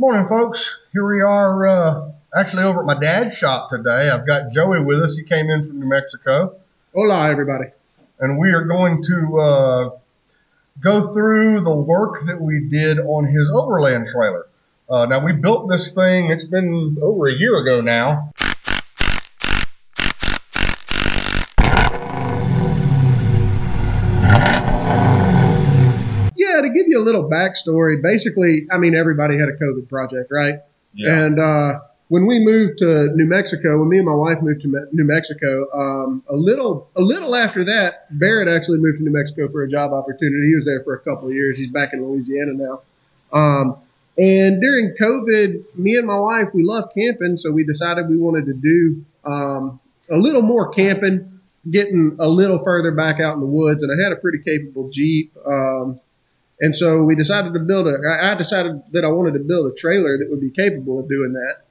Morning, folks. Here we are, uh, actually over at my dad's shop today. I've got Joey with us. He came in from New Mexico, Hola, everybody. and we are going to uh, go through the work that we did on his overland trailer. Uh, now, we built this thing, it's been over a year ago now. Yeah, to give you a little backstory, basically, I mean, everybody had a COVID project, right? And uh, when we moved to New Mexico, when me and my wife moved to Me- New Mexico, um, a little a little after that, Barrett actually moved to New Mexico for a job opportunity. He was there for a couple of years. He's back in Louisiana now. Um, and during COVID, me and my wife, we love camping, so we decided we wanted to do um, a little more camping, getting a little further back out in the woods. And I had a pretty capable Jeep. Um, and so we decided to build a, I decided that I wanted to build a trailer that would be capable of doing that.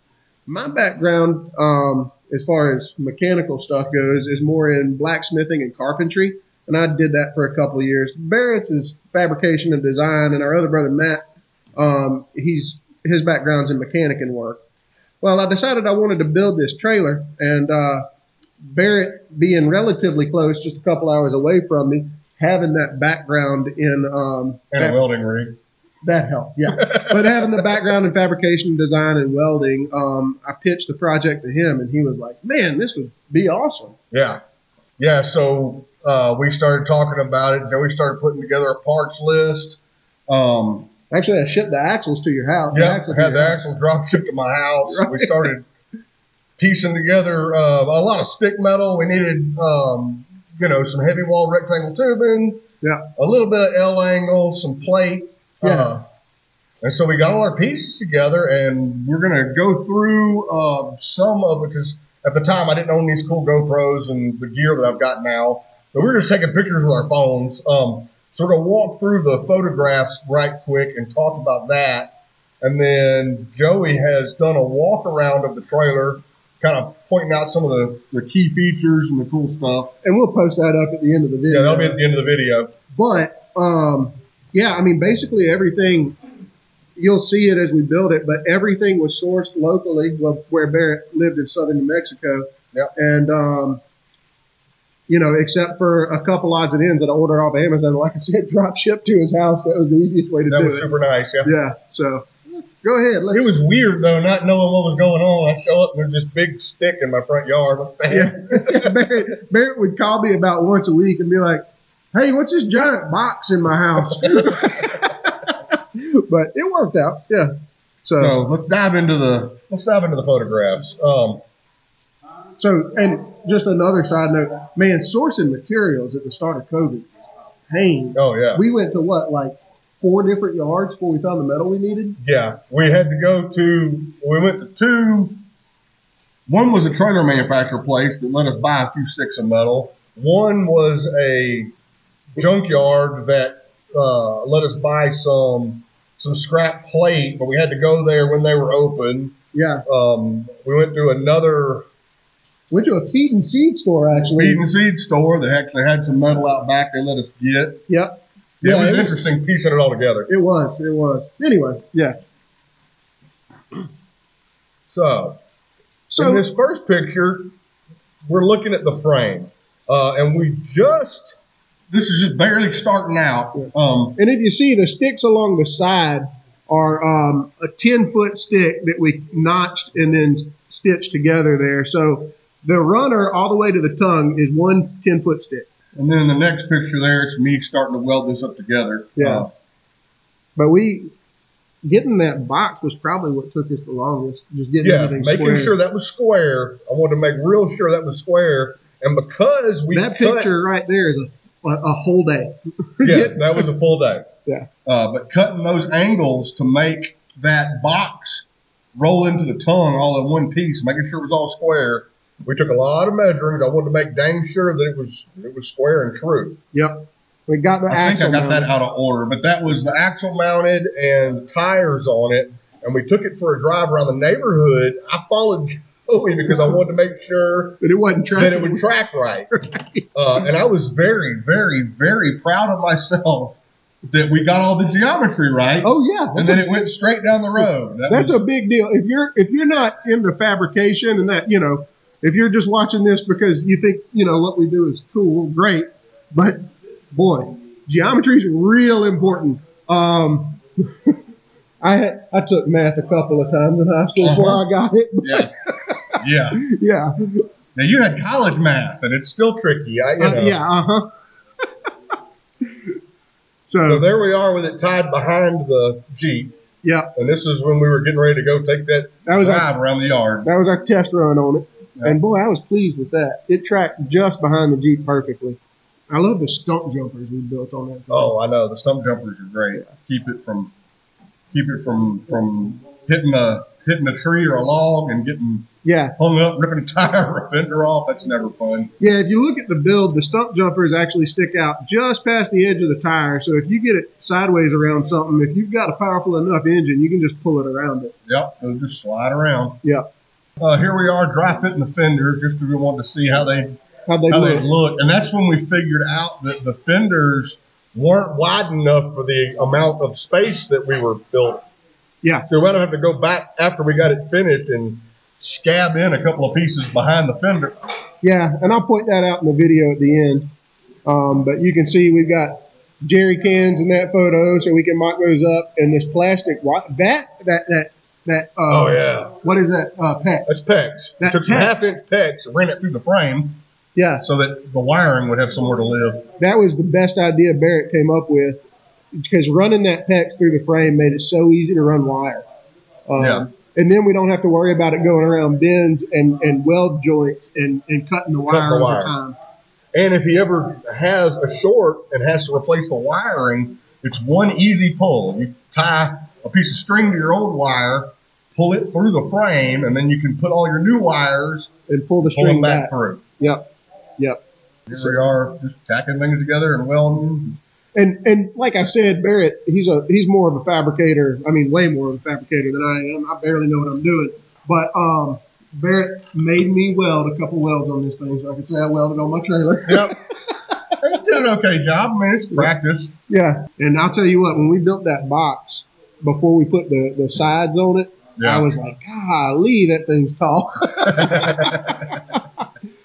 My background, um, as far as mechanical stuff goes, is more in blacksmithing and carpentry. And I did that for a couple of years. Barrett's is fabrication and design, and our other brother Matt, um, he's his background's in mechanic and work. Well, I decided I wanted to build this trailer, and uh, Barrett being relatively close, just a couple hours away from me, having that background in um, And a fab- welding rig. that helped, yeah. but having the background in fabrication, design, and welding, um, I pitched the project to him, and he was like, "Man, this would be awesome." Yeah. Yeah, so uh, we started talking about it. and then we started putting together a parts list. Um, Actually, I shipped the axles to your house. Yeah, to had the house. axle drop shipped to my house. Right. We started piecing together uh, a lot of stick metal. We needed, um, you know, some heavy wall rectangle tubing, Yeah, a little bit of L angle, some plate. Yeah. Uh, and so we got all our pieces together, and we're gonna go through uh, some of it because at the time I didn't own these cool GoPros and the gear that I've got now. So we were just taking pictures with our phones. Um, so we're gonna walk through the photographs right quick and talk about that. And then Joey has done a walk around of the trailer, kind of pointing out some of the, the key features and the cool stuff. and we'll post that up at the end of the video. Yeah, that'll be at the end of the video. But um, yeah, I mean, basically everything. You'll see it as we build it, but everything was sourced locally, well, where Barrett lived in southern New Mexico. Yep. And um, you know, except for a couple odds and ends that I ordered off Amazon, like I said, drop shipped to his house. That was the easiest way to That do was it. super nice. Yeah. Yeah. So go ahead. Let's, It was weird though, not knowing what was going on. I show up and there's this big stick in my front yard. What the heck? Yeah. Barrett, Barrett would call me about once a week and be like, "Hey, what's this giant box in my house?" but it worked out. Yeah. So, So let's dive into the let's dive into the photographs. Um, so, and just another side note, man, sourcing materials at the start of COVID, pain. oh yeah, We went to what, like four different yards before we found the metal we needed. yeah. We had to go to we went to two. One was a trailer manufacturer place that let us buy a few sticks of metal. One was a junkyard that uh, let us buy some some scrap plate, but we had to go there when they were open. Yeah. Um, we went to another Went to a feed and seed store actually. feed and seed store that actually had some metal out back they let us get. Yep. Yeah, Yeah, it was it was- interesting piecing it all together. It was. It was. Anyway, yeah. So, So in this first picture, we're looking at the frame, uh, and we just this is just barely starting out. Um, And if you see the sticks along the side are um, a 10 foot stick that we notched and then stitched together there. So the runner all the way to the tongue is one 10 foot stick. And then in the next picture there, it's me starting to weld this up together. Yeah. Uh, But we, getting that box was probably what took us the longest. Just getting yeah, everything making square. sure that was square. I wanted to make real sure that was square, and because we that cut, picture right there is a, a, a whole day. yeah, that was a full day. Yeah. Uh, but cutting those angles to make that box roll into the tongue all in one piece, making sure it was all square. We took a lot of measurements. I wanted to make dang sure that it was it was square and true. Yep. We got the I think axle. I got that out of order, but that was the axle mounted and tires on it, and we took it for a drive around the neighborhood. I followed Joey because I wanted to make sure But it wasn't that it would track right. Uh, and I was very, very, very proud of myself that we got all the geometry right. Oh yeah, and then a, it went straight down the road. That that's was, a big deal. If you're if you're not into fabrication and that you know, if you're just watching this because you think you know what we do is cool, great, but boy, geometry is real important. Um, I I took math a couple of times in high school uh-huh. before I got it. Yeah. Yeah. yeah. Now you had college math, and it's still tricky. I, you uh, know. Uh, yeah. Uh huh. so, so there we are with it tied behind the Jeep. Yeah. And this is when we were getting ready to go take that, that was drive our, around the yard. That was our test run on it. Yeah. And boy, I was pleased with that. It tracked just behind the Jeep perfectly. I love the stump jumpers we built on that. Thing. Oh, I know the stump jumpers are great. Keep it from keep it from from hitting a hitting a tree or a log and getting yeah hung up, ripping a tire or a fender off. That's never fun. Yeah, if you look at the build, the stump jumpers actually stick out just past the edge of the tire. So if you get it sideways around something, if you've got a powerful enough engine, you can just pull it around it. Yep, it'll just slide around. Yep. Uh, here we are dry fitting the fenders just because we wanted to see how they how they, how look. they look, and that's when we figured out that the fenders weren't wide enough for the amount of space that we were built. Yeah. So we might have to go back after we got it finished and scab in a couple of pieces behind the fender. Yeah, and I'll point that out in the video at the end. Um, but you can see we've got jerry cans in that photo, so we can mock those up. And this plastic, that that that that. Uh, oh yeah. What is that? Uh, PEX. That's PEX. That Took some half inch PEX, ran it through the frame. Yeah. So that the wiring would have somewhere to live. That was the best idea Barrett came up with because running that PEX through the frame made it so easy to run wire. Um, yeah. And then we don't have to worry about it going around bends and, and weld joints and, and cutting the wire, the wire. over time. And if he ever has a short and has to replace the wiring, it's one easy pull. You tie a piece of string to your old wire, pull it through the frame, and then you can put all your new wires and pull the string back, back through. Yep. Yep. Here so, we are, just tacking things together and welding. And and like I said, Barrett, he's a he's more of a fabricator. I mean, way more of a fabricator than I am. I barely know what I'm doing. But um, Barrett made me weld a couple welds on this thing, so I could say I welded on my trailer. Yep. did an okay job. I mean, it's practice. Yeah, and I'll tell you what, when we built that box, before we put the, the sides on it, yeah. I was like, golly, that thing's tall.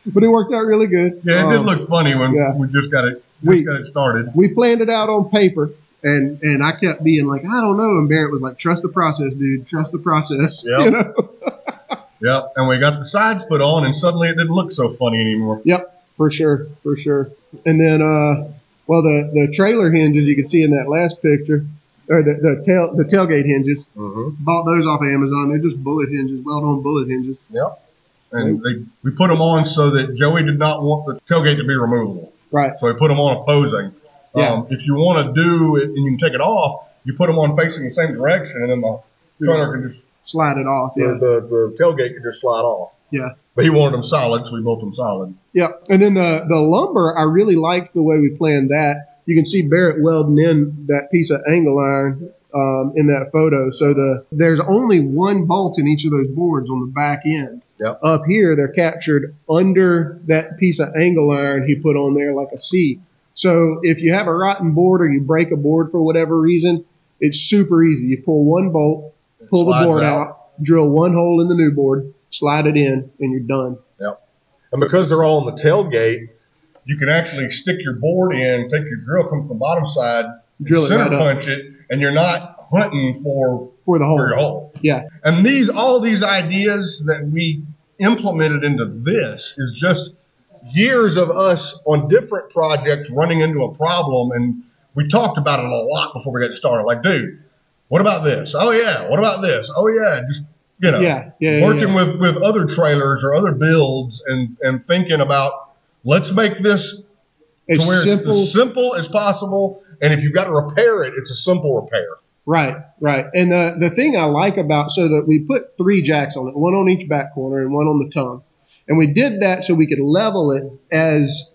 but it worked out really good. Yeah, it um, did look funny when yeah. we just got it we got it started. We planned it out on paper, and and I kept being like, I don't know, and Barrett was like, trust the process, dude, trust the process. Yep. You know. yep. And we got the sides put on, and suddenly it didn't look so funny anymore. Yep, for sure, for sure. And then, uh, well, the the trailer hinges you can see in that last picture or the, the tail the tailgate hinges. Mm-hmm. Bought those off of Amazon. They're just bullet hinges, weld on bullet hinges. Yep. And they, we put them on so that Joey did not want the tailgate to be removable. Right. So we put them on opposing. Yeah. Um, if you want to do it and you can take it off, you put them on facing the same direction, and then the trailer can just slide it off. Yeah. The, the, the tailgate can just slide off. Yeah. But he wanted them solid, so we built them solid. Yeah. And then the the lumber, I really liked the way we planned that. You can see Barrett welding in that piece of angle iron um, in that photo. So the there's only one bolt in each of those boards on the back end. Yep. Up here, they're captured under that piece of angle iron he put on there like a C. So if you have a rotten board or you break a board for whatever reason, it's super easy. You pull one bolt, pull the board out. out, drill one hole in the new board, slide it in, and you're done. Yep. And because they're all on the tailgate, you can actually stick your board in, take your drill, come from the bottom side, drill center it right punch up. it, and you're not hunting for for the hole. For your hole. Yeah. And these all these ideas that we implemented into this is just years of us on different projects running into a problem and we talked about it a lot before we got started. Like, dude, what about this? Oh yeah, what about this? Oh yeah, just you know, yeah, yeah, working yeah. with with other trailers or other builds and and thinking about let's make this as simple, as simple as possible. And if you've got to repair it, it's a simple repair. Right, right. And the the thing I like about so that we put three jacks on it, one on each back corner and one on the tongue. And we did that so we could level it as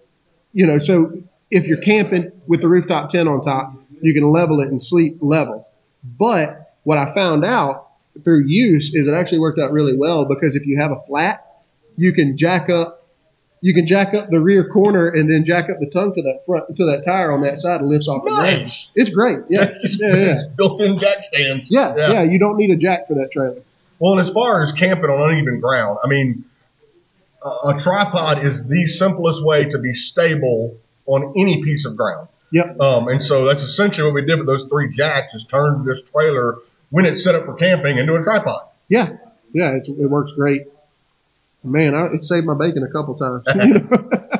you know, so if you're camping with the rooftop tent on top, you can level it and sleep level. But what I found out through use is it actually worked out really well because if you have a flat, you can jack up you can jack up the rear corner and then jack up the tongue to that front to that tire on that side and lifts off the ground. Nice. It's great. Yeah, yeah, yeah. Built-in jack stands. Yeah, yeah, You don't need a jack for that trailer. Well, and as far as camping on uneven ground, I mean, a, a tripod is the simplest way to be stable on any piece of ground. Yep. Um, and so that's essentially what we did with those three jacks is turned this trailer when it's set up for camping into a tripod. Yeah, yeah. It's, it works great. Man, I, it saved my bacon a couple times.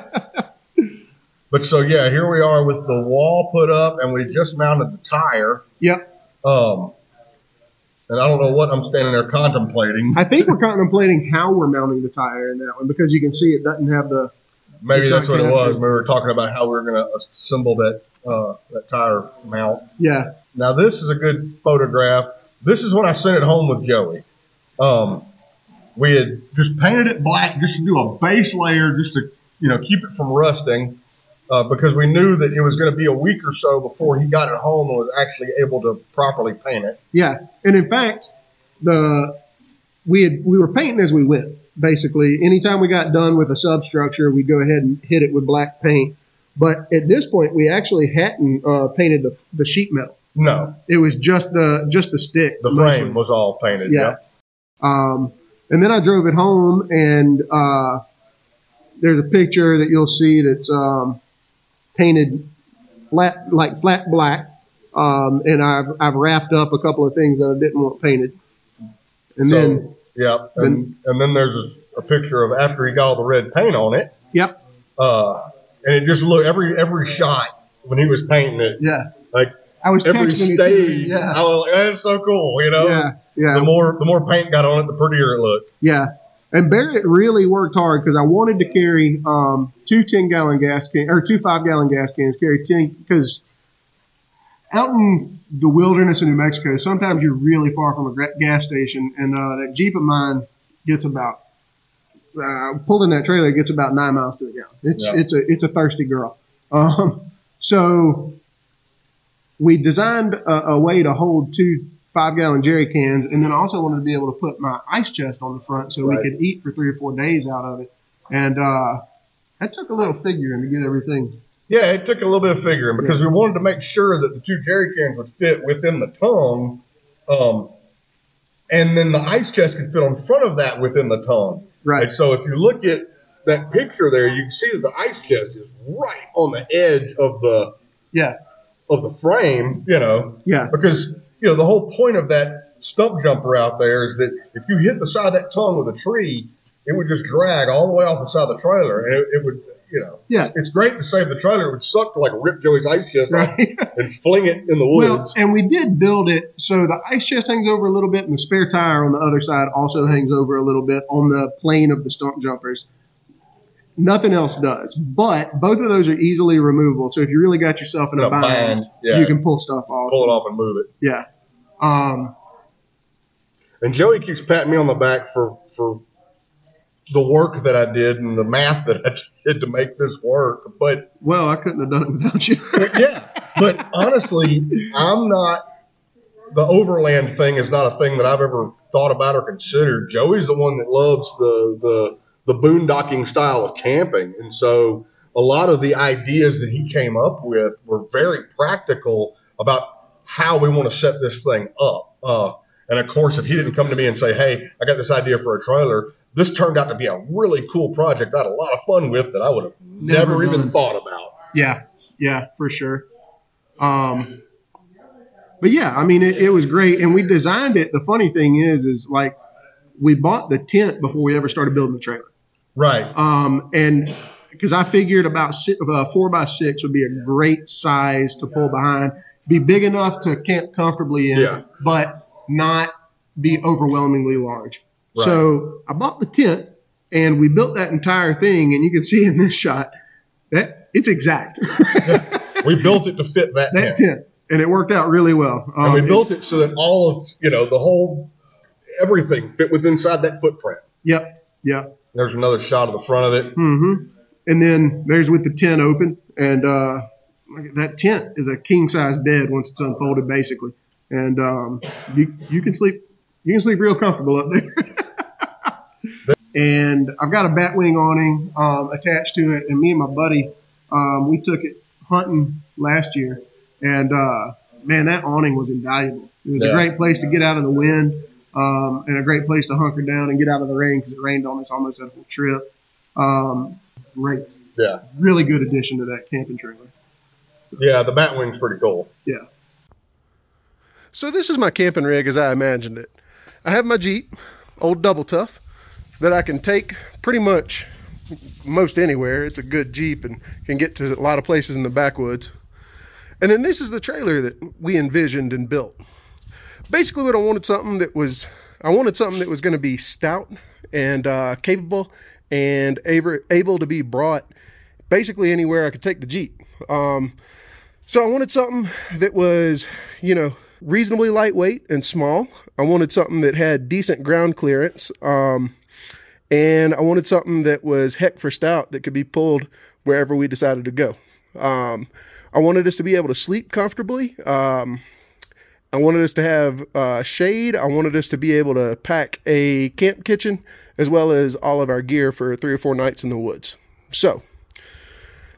But so yeah, here we are with the wall put up, and we just mounted the tire. yep. Um, and I don't know what I'm standing there contemplating. I think we're contemplating how we're mounting the tire in that one because you can see it doesn't have the. Maybe that's what it was. We were talking about how we were going to assemble that uh, that tire mount. Yeah, Now this is a good photograph. This is when I sent it home with Joey. Um, we had just painted it black just to do a base layer, just to you know keep it from rusting, uh, because we knew that it was going to be a week or so before he got it home and was actually able to properly paint it. yeah. And in fact, the we had we were painting as we went. Basically, anytime we got done with a substructure, we'd go ahead and hit it with black paint. But at this point, we actually hadn't uh, painted the, the sheet metal. No, It was just the just the stick. the mostly. frame was all painted. Yeah. Um, and then I drove it home, and uh, there's a picture that you'll see that's um, painted flat, like flat black. Um, and I've, I've wrapped up a couple of things that I didn't want painted. And So, then, Yep. And and then there's a, a picture of after he got all the red paint on it. yep, Uh, and it just looked every every shot when he was painting it, yeah. like I was every texting it stage. you. Yeah, I was like, that's so cool, you know. yeah, yeah. The more the more paint got on it, the prettier it looked. Yeah. And Barrett really worked hard because I wanted to carry um, two 10 gallon gas cans or two five gallon gas cans, carry 10 because out in the wilderness in New Mexico, sometimes you're really far from a gas station, and uh, that Jeep of mine gets about uh, pulling that trailer gets about nine miles to the gallon. It's Yeah. it's a it's a thirsty girl. Um, so we designed a, a way to hold two five gallon jerry cans, and then I also wanted to be able to put my ice chest on the front so Right. we could eat for three or four days out of it. And uh, that took a little figuring to get everything. Yeah, it took a little bit of figuring because we wanted to make sure that the two jerry cans would fit within the tongue, um, and then the ice chest could fit on front of that within the tongue. Right. And so if you look at that picture there, you can see that the ice chest is right on the edge of the Yeah. of the frame, you know, Yeah. because you know the whole point of that stump jumper out there is that if you hit the side of that tongue with a tree, it would just drag all the way off the side of the trailer, and it, it would, you know, Yeah. it's great to save the trailer. It would suck to like rip Joey's ice chest Right. and fling it in the woods. Well, woods. and we did build it so the ice chest hangs over a little bit, and the spare tire on the other side also hangs over a little bit on the plane of the stump jumpers. Nothing else does, but both of those are easily removable. So if you really got yourself in a, bind, yeah. you can pull stuff off. Pull it off and move it. Yeah. Um, And Joey keeps patting me on the back for for the work that I did and the math that I did to make this work, but well, I couldn't have done it without you. yeah, but honestly, I'm not. The overland thing is not a thing that I've ever thought about or considered. Joey's the one that loves the the the boondocking style of camping, and so a lot of the ideas that he came up with were very practical about how we want to set this thing up. Uh, and of course, if he didn't come to me and say, "Hey, I got this idea for a trailer," this turned out to be a really cool project. I had a lot of fun with that I would have never, Never even thought about. Yeah, yeah, for sure. Um, but yeah, I mean, it, it was great, and we designed it. The funny thing is, is like we bought the tent before we ever started building the trailer. Right. Um, and because I figured about si uh, four by six would be a great size to pull behind, be big enough to camp comfortably in, Yeah. but not be overwhelmingly large. Right. So I bought the tent and we built that entire thing, and you can see in this shot that it's exact We built it to fit that, that tent. tent, and it worked out really well. And we Um, built it so that all of you know the whole everything fit within inside that footprint. Yep, yep. There's another shot of the front of it. Mm-hmm. And then there's with the tent open, and uh, that tent is a king size bed once it's unfolded, basically. And um, you you can sleep you can sleep real comfortable up there. and I've got a batwing awning um, attached to it. And me and my buddy, um, we took it hunting last year, and uh, man, that awning was invaluable. It was yeah. a great place to get out of the wind, um, and a great place to hunker down and get out of the rain because it rained on us almost that whole trip. Um, great, yeah, really good addition to that camping trailer. Yeah, the batwing's pretty cool. Yeah. So this is my camping rig as I imagined it. I have my Jeep, old double tough, that I can take pretty much most anywhere. It's a good Jeep and can get to a lot of places in the backwoods. And then this is the trailer that we envisioned and built. Basically what I wanted something that was, I wanted something that was going to be stout and uh, capable and able, to be brought basically anywhere I could take the Jeep. Um, so I wanted something that was, you know, reasonably lightweight and small. I wanted something that had decent ground clearance. Um, and I wanted something that was heck for stout that could be pulled wherever we decided to go. Um, I wanted us to be able to sleep comfortably. Um, I wanted us to have uh, shade. I wanted us to be able to pack a camp kitchen as well as all of our gear for three or four nights in the woods. So,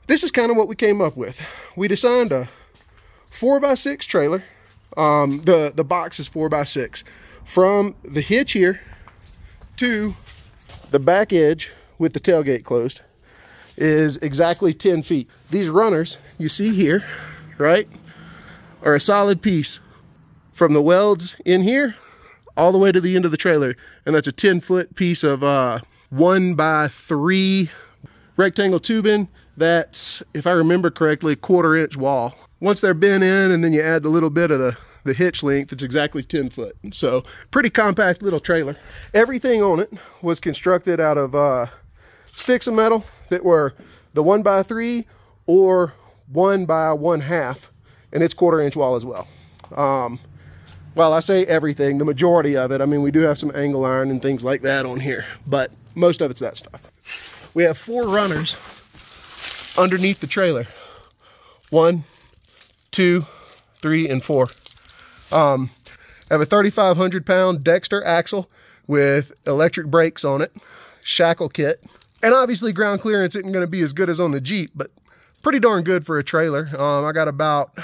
this is kind of what we came up with. We designed a 4x6 trailer. Um, the, the box is 4x6. From the hitch here to the back edge with the tailgate closed is exactly 10 feet. These runners you see here, right, are a solid piece from the welds in here all the way to the end of the trailer. And that's a 10 foot piece of uh, one by three rectangle tubing. That's, if I remember correctly, quarter inch wall. Once they're bent in and then you add the little bit of the the hitch length it's exactly 10 foot so pretty compact little trailer everything on it was constructed out of uh, sticks of metal that were the one by three or one by one half and it's quarter inch wall as well um, well i say everything the majority of it. I mean we do have some angle iron and things like that on here but most of it's that stuff. We have four runners underneath the trailer. One two three and four. Um, I have a 3,500 pound Dexter axle with electric brakes on it, shackle kit, and obviously ground clearance isn't going to be as good as on the Jeep, but pretty darn good for a trailer. Um, I got about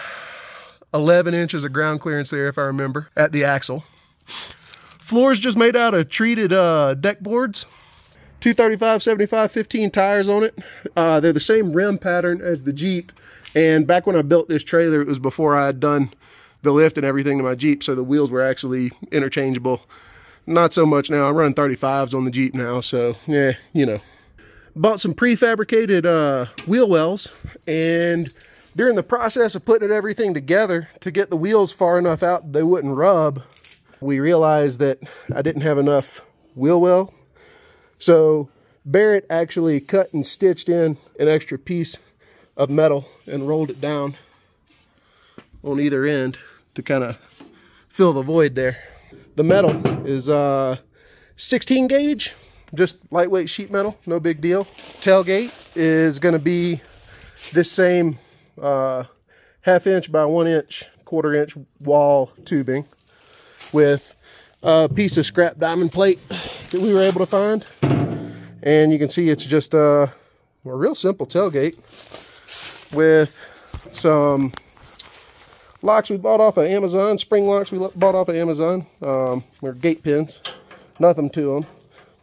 11 inches of ground clearance there, if I remember, at the axle. Floor's just made out of treated uh, deck boards. 235, 75, 15 tires on it. Uh, they're the same rim pattern as the Jeep. And back when I built this trailer, it was before I had done the lift and everything to my Jeep, so the wheels were actually interchangeable. Not so much now. I'm running 35s on the Jeep now, so yeah, you know. Bought some prefabricated uh, wheel wells, and during the process of putting everything together to get the wheels far enough out they wouldn't rub, we realized that I didn't have enough wheel well. So Barrett actually cut and stitched in an extra piece of metal and rolled it down on either end to kind of fill the void there. The metal is uh, 16 gauge, just lightweight sheet metal, no big deal. Tailgate is going to be this same uh, half inch by one inch, quarter inch wall tubing with a piece of scrap diamond plate that we were able to find. And you can see it's just uh, a real simple tailgate with some locks we bought off of Amazon, spring locks we bought off of Amazon. Um, they're gate pins, nothing to them,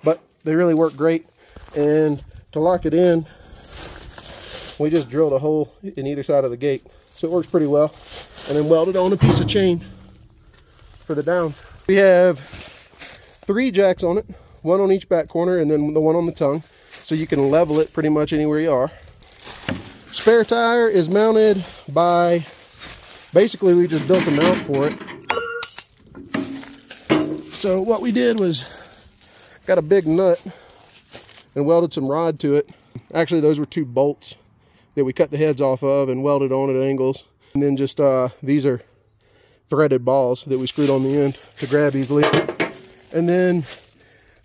but they really work great. And to lock it in, we just drilled a hole in either side of the gate. So it works pretty well. And then welded on a piece of chain for the downs. We have three jacks on it, one on each back corner and then the one on the tongue. So you can level it pretty much anywhere you are. Spare tire is mounted by basically we just built a mount for it. So what we did was got a big nut and welded some rod to it. Actually, those were two bolts that we cut the heads off of and welded on at angles. And then just, uh, these are threaded balls that we screwed on the end to grab easily. And then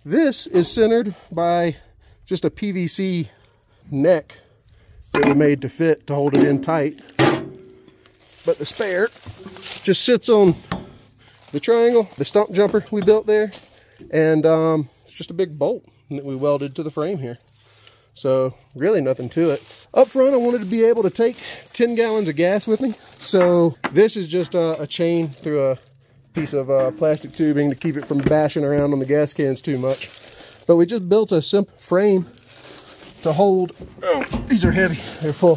this is centered by just a PVC neck that we made to fit to hold it in tight but the spare just sits on the triangle, the stump jumper we built there, and um, it's just a big bolt. that we welded to the frame here. So really nothing to it. Up front, I wanted to be able to take 10 gallons of gas with me. So this is just a, a chain through a piece of uh, plastic tubing to keep it from bashing around on the gas cans too much. But we just built a simple frame to hold, oh, these are heavy, they're full.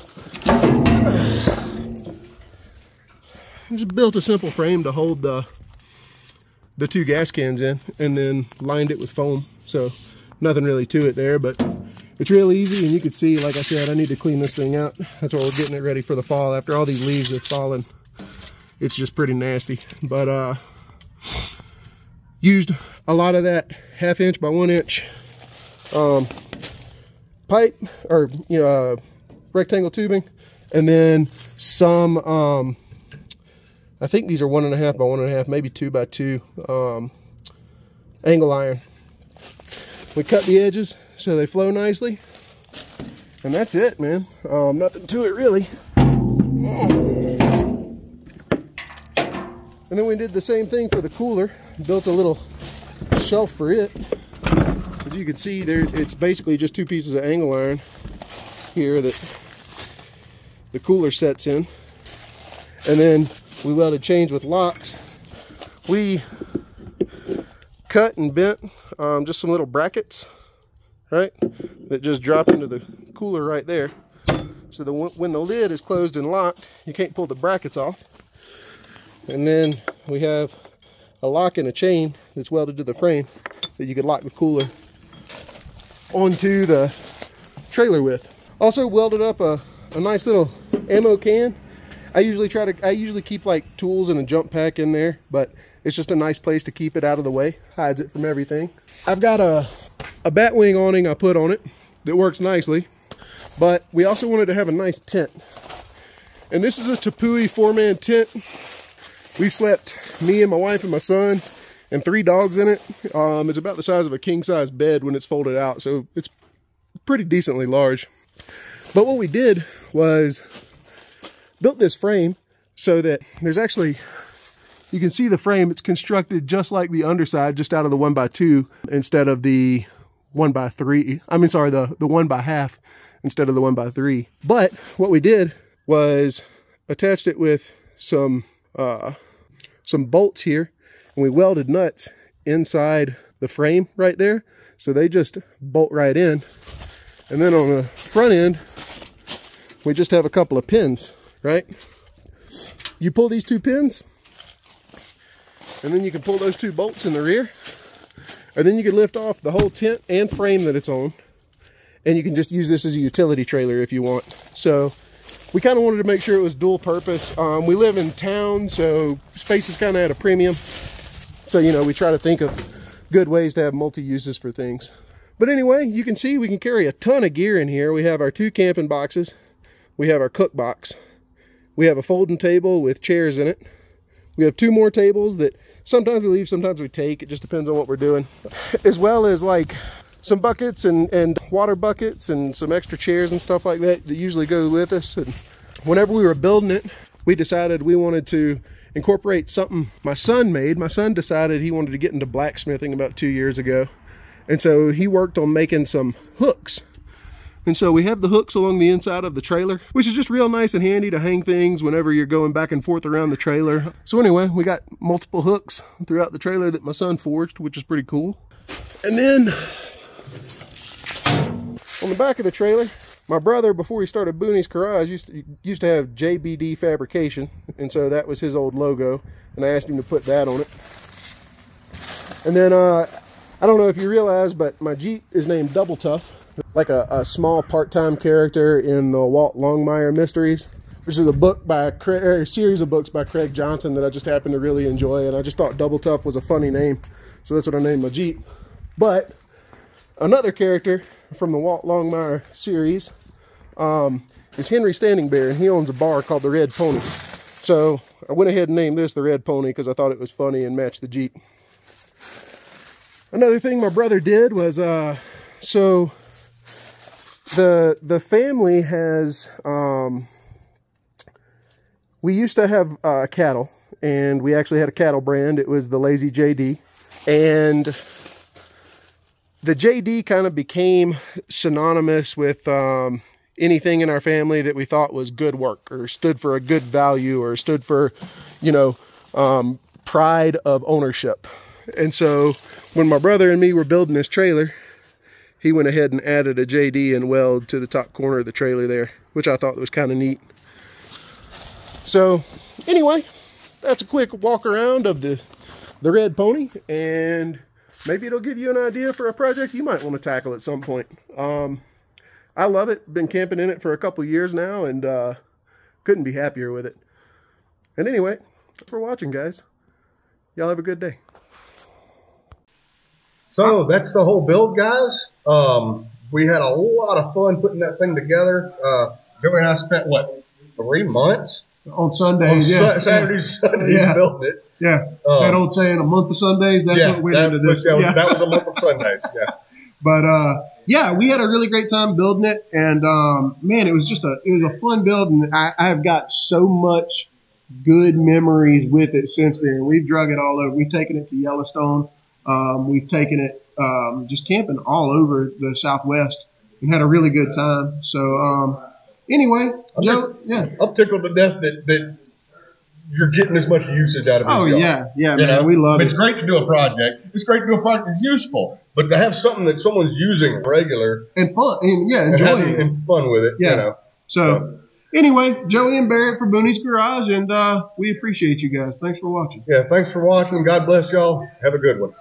just built a simple frame to hold the the two gas cans in and then lined it with foam. So nothing really to it there, but it's real easy and you can see, like I said, I need to clean this thing out. That's why we're getting it ready for the fall. After all these leaves have fallen, it's just pretty nasty. But uh, used a lot of that half inch by one inch um, pipe or you know uh, rectangle tubing and then some um, I think these are one and a half by one and a half maybe two by two um, angle iron we cut the edges so they flow nicely. And that's it man. Um, nothing to it really. And then we did the same thing for the cooler. Built a little shelf for it. As you can see there it's basically just two pieces of angle iron here that the cooler sets in. And then we welded chains with locks. We cut and bent um, just some little brackets right that just drop into the cooler right there so the when the lid is closed and locked you can't pull the brackets off and then we have a lock and a chain that's welded to the frame that you could lock the cooler onto the trailer with. Also welded up a, a nice little ammo can. I usually try to, I usually keep like tools and a jump pack in there, but it's just a nice place to keep it out of the way. Hides it from everything. I've got a, a bat wing awning I put on it that works nicely, but we also wanted to have a nice tent. And this is a Tepui four-man tent. We've slept, me and my wife and my son, and three dogs in it. Um, it's about the size of a king-size bed when it's folded out, so it's pretty decently large. But what we did was built this frame so that there's actually, you can see the frame, it's constructed just like the underside, just out of the one by two instead of the one by three. I mean, sorry, the, the one by half instead of the one by three. But what we did was attached it with some, uh, some bolts here and we welded nuts inside the frame right there. So they just bolt right in. And then on the front end, we just have a couple of pins, right? You pull these two pins, and then you can pull those two bolts in the rear, and then you can lift off the whole tent and frame that it's on, and you can just use this as a utility trailer if you want. So we kind of wanted to make sure it was dual purpose. Um, we live in town, so space is kind of at a premium. So, you know, we try to think of good ways to have multi-uses for things. But anyway, you can see we can carry a ton of gear in here. We have our two camping boxes. We have our cook box. We have a folding table with chairs in it. We have two more tables that sometimes we leave, sometimes we take. It just depends on what we're doing. As well as like some buckets and, and water buckets and some extra chairs and stuff like that that usually go with us. And whenever we were building it, we decided we wanted to incorporate something my son made. My son decided he wanted to get into blacksmithing about two years ago. And so he worked on making some hooks. And so we have the hooks along the inside of the trailer, which is just real nice and handy to hang things whenever you're going back and forth around the trailer. So anyway, we got multiple hooks throughout the trailer that my son forged, which is pretty cool. And then on the back of the trailer, my brother, before he started Boonies Garage, used to, used to have JBD Fabrication, and so that was his old logo, and I asked him to put that on it. And then, uh, I don't know if you realize, but my Jeep is named Double Tough, like a, a small part-time character in the Walt Longmire Mysteries, which is a book by Craig, a series of books by Craig Johnson that I just happen to really enjoy, and I just thought Double Tough was a funny name, so that's what I named my Jeep. But another character from the Walt Longmire series um, is Henry Standing Bear, and he owns a bar called the Red Pony. So I went ahead and named this the Red Pony because I thought it was funny and matched the Jeep. Another thing my brother did was, uh, so the the family has, um, we used to have uh, cattle, and we actually had a cattle brand. It was the Lazy JD, and the JD kind of became synonymous with um, anything in our family that we thought was good work or stood for a good value or stood for, you know, um, pride of ownership. And so when my brother and me were building this trailer, he went ahead and added a JD and weld to the top corner of the trailer there, which I thought was kind of neat. So anyway, that's a quick walk around of the the red pony and maybe it'll give you an idea for a project you might want to tackle at some point. Um, I love it. Been camping in it for a couple years now and uh, couldn't be happier with it. And anyway, for watching, guys. Y'all have a good day. So that's the whole build, guys. Um, we had a lot of fun putting that thing together. Uh, Joey and I spent what three months on Sundays, on yeah, Saturdays, Sundays Yeah. building it. yeah. Um, that old saying, a month of Sundays. That's yeah, what went that, was, was, Yeah. that was a month of Sundays. Yeah. But uh, yeah, we had a really great time building it, and um, man, it was just a it was a fun build, and I, I've got so much good memories with it since then. We've drug it all over. We've taken it to Yellowstone. Um, we've taken it um, just camping all over the Southwest and had a really good time. So um, anyway, I'm Joe, yeah. I'm tickled to death that, that you're getting as much usage out of it. Oh yeah, yeah, You man, know? we love It's it. It's great to do a project. It's great to do a project that's useful, but to have something that someone's using regular and fun, and yeah, and enjoy having it. and fun with it, Yeah. you know. So anyway, Joey and Barrett for Boonies Garage, and uh, we appreciate you guys. Thanks for watching. Yeah, thanks for watching. God bless y'all. Have a good one.